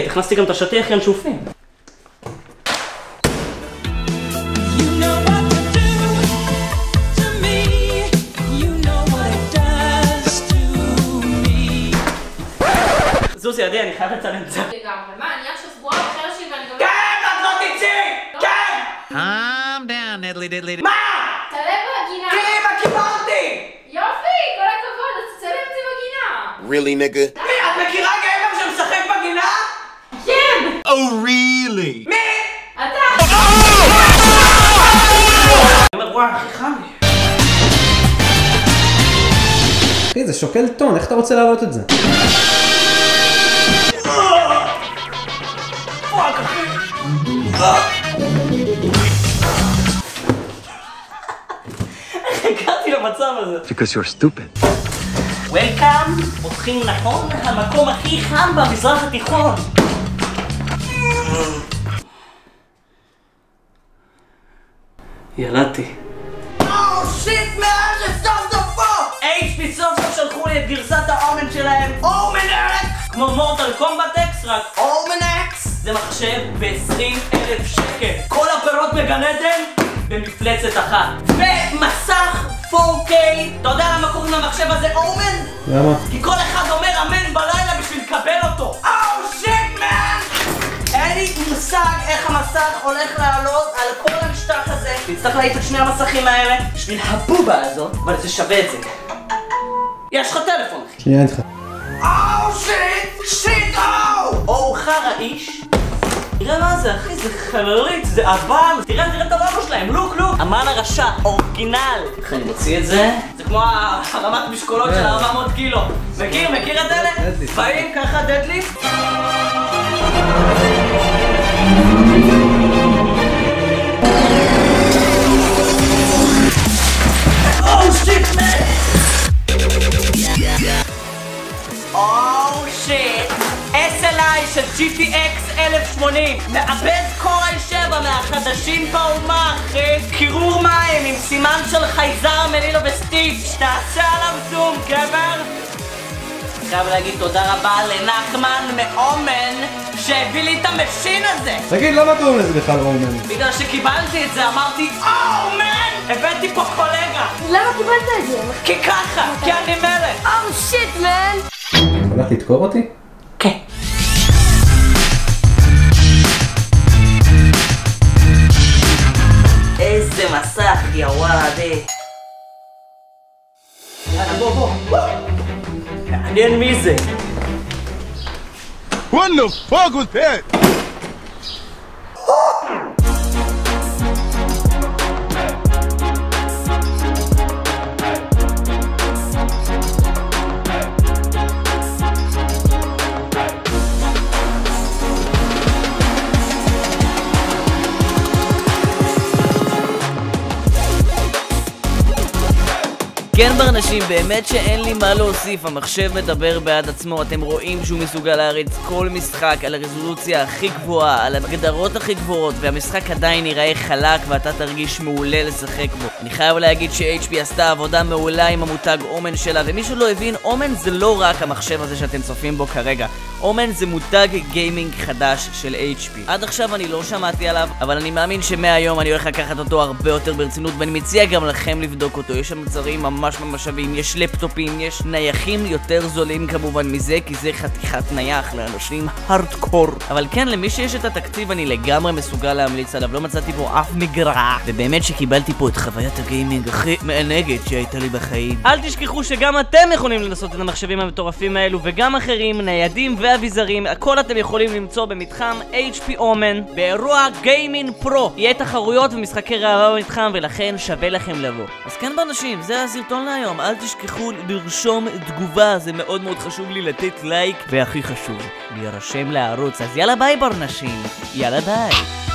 תחליט, הכנסתי גם את השטיח ינשופים. זוזי, עדי, אני חייב לצלם קצת. לגמרי. מה, אני עכשיו סגורה בחדר שלי ואני גם... כן, את לא תצאי! כן! Calm down, diddly diddly. מה? תעלה בגינה. תראי מה קיבלתי! יופי, כל הכבוד, אז תצלם את זה בגינה. Really, nigga? מי, את מכירה גבר שמשחק בגינה? כן! Oh, really? מי? אתה! אני אומר, וואי, הכי חם לי. אחי, זה שוקל טון, איך אתה רוצה להעלות את זה? הגעתי למצב הזה? Because you're stupid. וולקאם, פותחים נכון, המקום הכי חם במזרח התיכון. ילדתי. שיט מעל זה סוף סופו! HP סוף סוף שלחו לי את גרסת האומן שלהם, אומן אקס! כמו מורטל קומבט אקס, רק אומן אקס! זה מחשב ב-20 אלף שקל. כל הפירות בגן עדן במפלצת אחת. ומסך 4K! אתה יודע למה קוראים למחשב הזה אומן? למה? כי כל המסך הולך לעלות על כל המשטח הזה. נצטרך להעיף את שני המסכים האלה בשביל הבובה הזאת, אבל זה שווה את זה. יש לך טלפון, אחי. שנייה איתך. אאו שיט! שיט אאו! או חרא איש. תראה מה זה אחי, זה חללית, זה אב"ם, תראה, תראה את הלוגו שלהם, לוק לוק, אמן הרשע, אורגינל. איך אני מוציא את זה? זה כמו הרמת משקולות של 400 קילו. מכיר, מכיר את אלה? באים ככה דדליפט? GTX 1080 מעבד קורל 7 מהחדשים באומה אחי קירור מים עם סימן של חייזר מלילו וסטיץ' תעשה עליו זום גבר חייב להגיד תודה רבה לנחמן מאומן שהביא לי את ה machine הזה תגיד, למה קוראים לזה בכלל אומן? בגלל שקיבלתי את זה אמרתי oh man הבאתי פה קולגה למה קיבלת את זה? כי ככה כי אני מלך Oh shit, man! הולך לדקור אותי? כן go, music! I didn't miss it. What the fuck was that? כן ברנשים, באמת שאין לי מה להוסיף, המחשב מדבר בעד עצמו, אתם רואים שהוא מסוגל להריץ כל משחק על הרזולוציה הכי גבוהה, על ההגדרות הכי גבוהות, והמשחק עדיין ייראה חלק ואתה תרגיש מעולה לשחק בו. אני חייב להגיד ש-HP עשתה עבודה מעולה עם המותג אומן שלה, ומי שלא הבין, אומן זה לא רק המחשב הזה שאתם צופים בו כרגע. אומן זה מותג גיימינג חדש של HP. עד עכשיו אני לא שמעתי עליו, אבל אני מאמין שמהיום אני הולך לקחת אותו הרבה יותר ברצינות, ואני מציע גם לכם לבדוק אותו. יש שם מוצרים ממש ממש שווים, יש לפטופים, יש נייחים יותר זולים כמובן מזה, כי זה חתיכת נייח לאנשים הארדקור. אבל כן, למי שיש את התקציב אני לגמרי מסוגל להמליץ עליו, לא מצאתי פה אף מגרע. ובאמת שקיבלתי פה את חוויית הגיימינג הכי מענגת שהייתה לי בחיים. אל תשכחו שגם אתם יכולים לנסות את המחשבים המטורפים האלו, וגם אחרים, ניידים ואביזרים, הכל אתם יכולים למצוא במתחם HP Omen, באירוע גיימינג פרו. יהיה תחרויות ומשחקי ראווה במתחם, ולכן שווה לכם לבוא. אז כן באנשים, זה הסרטון להיום, אל תשכחו לרשום תגובה, זה מאוד מאוד חשוב לי לתת לייק, והכי חשוב, להירשם לערוץ. אז יאללה ביי ברנשים, יאללה ביי.